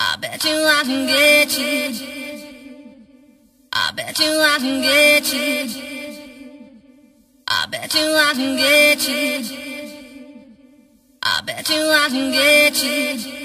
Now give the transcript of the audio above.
I bet you I can get you. I bet you I can get you. I bet you I can get you. I bet you I can get you.